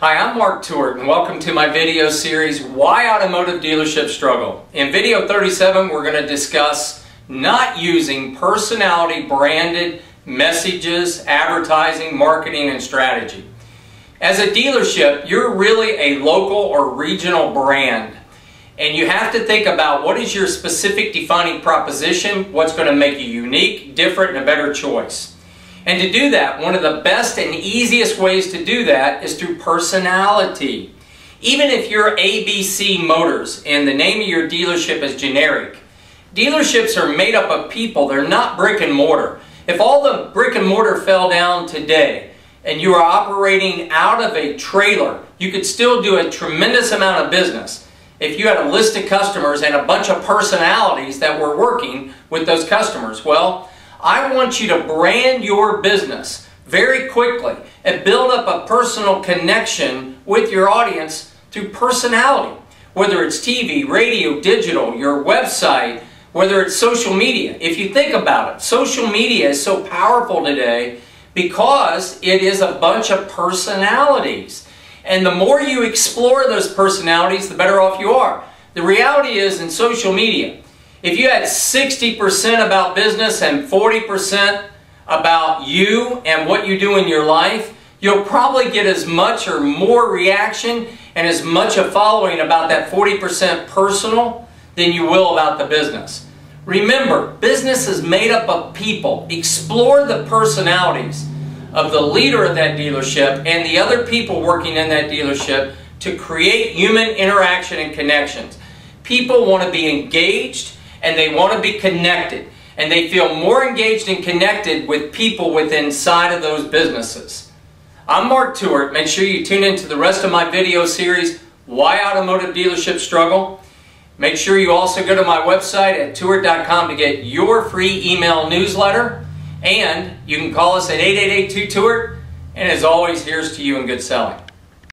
Hi, I'm Mark Tewart and welcome to my video series, Why Automotive Dealerships Struggle. In video 37, we're going to discuss not using personality branded messages, advertising, marketing, and strategy. As a dealership, you're really a local or regional brand. And you have to think about what is your specific defining proposition, what's going to make you unique, different, and a better choice. And to do that, one of the best and easiest ways to do that is through personality. Even if you're ABC Motors and the name of your dealership is generic, dealerships are made up of people, they're not brick and mortar. If all the brick and mortar fell down today and you are operating out of a trailer, you could still do a tremendous amount of business if you had a list of customers and a bunch of personalities that were working with those customers. Well, I want you to brand your business very quickly and build up a personal connection with your audience through personality. Whether it's TV, radio, digital, your website, whether it's social media. If you think about it, social media is so powerful today because it is a bunch of personalities. And the more you explore those personalities, the better off you are. The reality is in social media, if you had 60% about business and 40% about you and what you do in your life, you'll probably get as much or more reaction and as much a following about that 40% personal than you will about the business. Remember, business is made up of people. Explore the personalities of the leader of that dealership and the other people working in that dealership to create human interaction and connections. People want to be engaged and they want to be connected. And they feel more engaged and connected with people within inside of those businesses. I'm Mark Tewart. Make sure you tune into the rest of my video series, Why Automotive Dealerships Struggle. Make sure you also go to my website at tewart.com to get your free email newsletter. And you can call us at 8882-TEWART. And as always, here's to you and good selling.